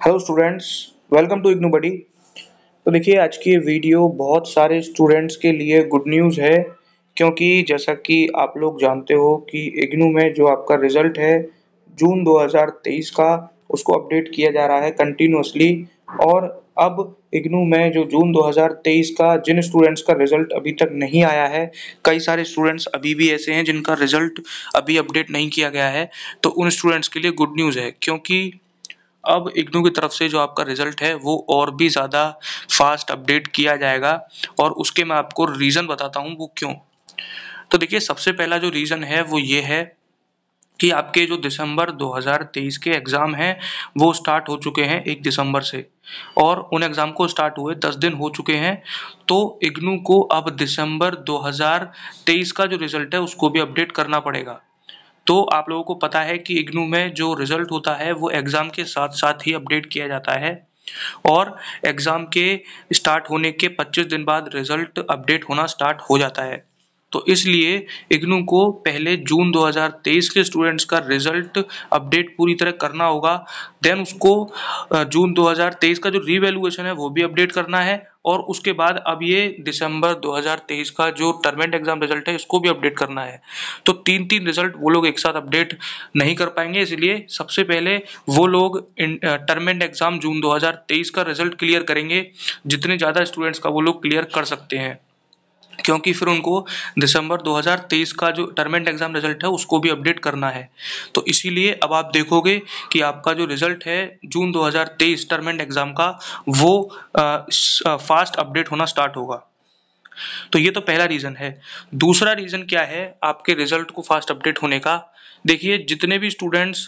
Hello students welcome to IGNOU buddy तो देखिए, आज की वीडियो बहुत सारे स्टूडेंट्स के लिए गुड न्यूज़ है, क्योंकि जैसा कि आप लोग जानते हो कि इग्नू में जो आपका रिज़ल्ट है जून 2023 का, उसको अपडेट किया जा रहा है कंटिन्यूसली और अब इग्नू में जो जून 2023 का, जिन स्टूडेंट्स का रिज़ल्ट अभी तक नहीं आया है, कई सारे स्टूडेंट्स अभी भी ऐसे हैं जिनका रिज़ल्ट अभी अपडेट नहीं किया गया है। तो उन स्टूडेंट्स के लिए गुड न्यूज़ है, क्योंकि अब इग्नू की तरफ़ से जो आपका रिज़ल्ट है, वो और भी ज़्यादा फास्ट अपडेट किया जाएगा और उसके मैं आपको रीज़न बताता हूँ वो क्यों। तो देखिए, सबसे पहला जो रीज़न है, वो ये है कि आपके जो दिसंबर 2023 के एग्ज़ाम हैं, वो स्टार्ट हो चुके हैं एक दिसंबर से। और उन एग्ज़ाम को स्टार्ट हुए दस दिन हो चुके हैं तो इग्नू को अब दिसंबर 2023 का जो रिज़ल्ट है, उसको भी अपडेट करना पड़ेगा। तो आप लोगों को पता है कि इग्नू में जो रिज़ल्ट होता है, वो एग्ज़ाम के साथ साथ ही अपडेट किया जाता है और एग्ज़ाम के स्टार्ट होने के 25 दिन बाद रिज़ल्ट अपडेट होना स्टार्ट हो जाता है। तो इसलिए इग्नू को पहले जून 2023 के स्टूडेंट्स का रिज़ल्ट अपडेट पूरी तरह करना होगा देन उसको जून 2023 का जो रीवैल्यूएशन है, वो भी अपडेट करना है और उसके बाद अब ये दिसंबर 2023 का जो टर्म एंड एग्ज़ाम रिज़ल्ट है, इसको भी अपडेट करना है। तो तीन तीन रिज़ल्ट वो लोग एक साथ अपडेट नहीं कर पाएँगे, इसलिए सबसे पहले वो लोग टर्म एंड एग्ज़ाम जून 2023 का रिज़ल्ट क्लियर करेंगे। जितने ज़्यादा स्टूडेंट्स का वो लोग क्लियर कर सकते हैं। क्योंकि फिर उनको दिसंबर 2023 का जो टर्म एंड एग्ज़ाम रिज़ल्ट है उसको भी अपडेट करना है। तो इसीलिए अब आप देखोगे कि आपका जो रिज़ल्ट है जून 2023 टर्म एंड एग्ज़ाम का वो आ, फास्ट अपडेट होना स्टार्ट होगा। तो ये तो पहला रीज़न है। दूसरा रीज़न क्या है आपके रिज़ल्ट को फास्ट अपडेट होने का? देखिए जितने भी स्टूडेंट्स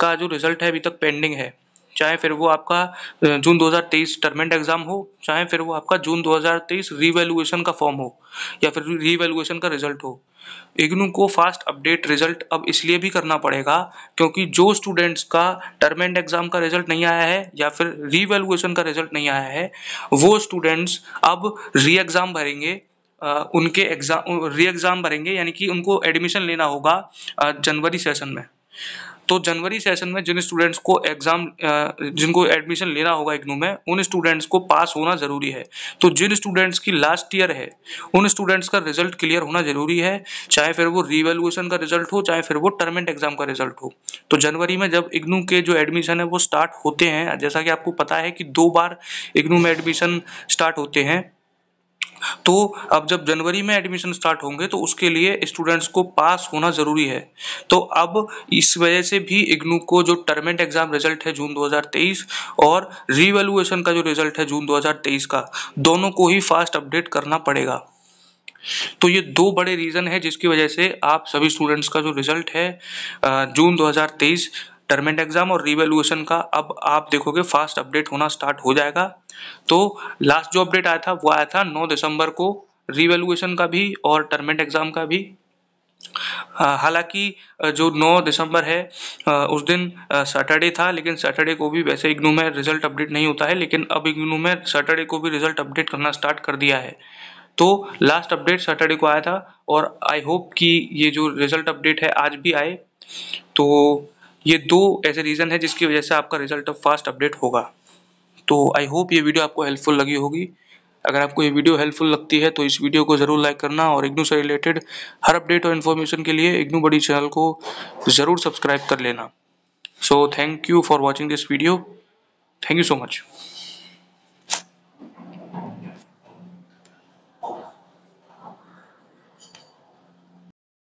का जो रिज़ल्ट है अभी तक पेंडिंग है चाहे फिर वो आपका जून 2023 टर्मेंट एग्ज़ाम हो, चाहे फिर वो आपका जून 2023 रीवैल्यूएशन का फॉर्म हो, या फिर रीवैल्यूएशन का रिज़ल्ट हो। इग्नू को फास्ट अपडेट रिज़ल्ट अब इसलिए भी करना पड़ेगा, क्योंकि जो स्टूडेंट्स का टर्म एंड एग्ज़ाम का रिज़ल्ट नहीं आया है, या फिर रीवैल्यूएशन का रिज़ल्ट नहीं आया है, वो स्टूडेंट्स अब री एग्ज़ाम भरेंगे उनके एग्ज़ाम री एग्ज़ाम भरेंगे, यानी कि उनको एडमिशन लेना होगा जनवरी सेशन में। तो जनवरी सेशन में जिन स्टूडेंट्स को एग्ज़ाम जिनको एडमिशन लेना होगा इग्नू में उन स्टूडेंट्स को पास होना ज़रूरी है। तो जिन स्टूडेंट्स की लास्ट ईयर है, उन स्टूडेंट्स का रिज़ल्ट क्लियर होना ज़रूरी है, चाहे फिर वो रिवेल्यूशन का रिज़ल्ट हो, चाहे फिर वो टर्मेंट एग्ज़ाम का रिज़ल्ट हो। तो जनवरी में जब इग्नू के जो एडमिशन है वो स्टार्ट होते हैं, जैसा कि आपको पता है कि दो बार इग्नू में एडमिशन स्टार्ट होते हैं तो अब जब जनवरी में एडमिशन स्टार्ट होंगे तो उसके लिए स्टूडेंट्स को पास होना ज़रूरी है। तो अब इस वजह से भी इग्नू को जो टर्मेंट एग्ज़ाम रिज़ल्ट है जून 2023 और रीवैल्यूएशन का जो रिज़ल्ट है जून 2023 का, दोनों को ही फास्ट अपडेट करना पड़ेगा। तो ये दो बड़े रीज़न है जिसकी वजह से आप सभी स्टूडेंट्स का जो रिज़ल्ट है जून 2023 टर्मेंट एग्ज़ाम और रिवेल्यूशन का अब आप देखोगे फास्ट अपडेट होना स्टार्ट हो जाएगा। तो लास्ट जो अपडेट आया था, वो आया था 9 दिसंबर को रिवेल्यूशन का भी और टर्मेंट एग्ज़ाम का भी। हालाँकि जो 9 दिसंबर है उस दिन सैटरडे था, लेकिन सैटरडे को भी वैसे इग्नू में रिज़ल्ट अपडेट नहीं होता है, लेकिन अब इग्नू में सैटरडे को भी रिज़ल्ट अपडेट करना स्टार्ट कर दिया है। तो लास्ट अपडेट सैटरडे को आया था और आई होप कि ये जो रिज़ल्ट अपडेट है, आज भी आए। तो ये दो ऐसे रीज़न है जिसकी वजह से आपका रिज़ल्ट अब फास्ट अपडेट होगा। तो आई होप ये वीडियो आपको हेल्पफुल लगी होगी। अगर आपको ये वीडियो हेल्पफुल लगती है तो इस वीडियो को ज़रूर लाइक करना और इग्नू से रिलेटेड हर अपडेट और इन्फॉर्मेशन के लिए इग्नू बड़ी चैनल को ज़रूर सब्सक्राइब कर लेना। So thank you for watching this video thank you so much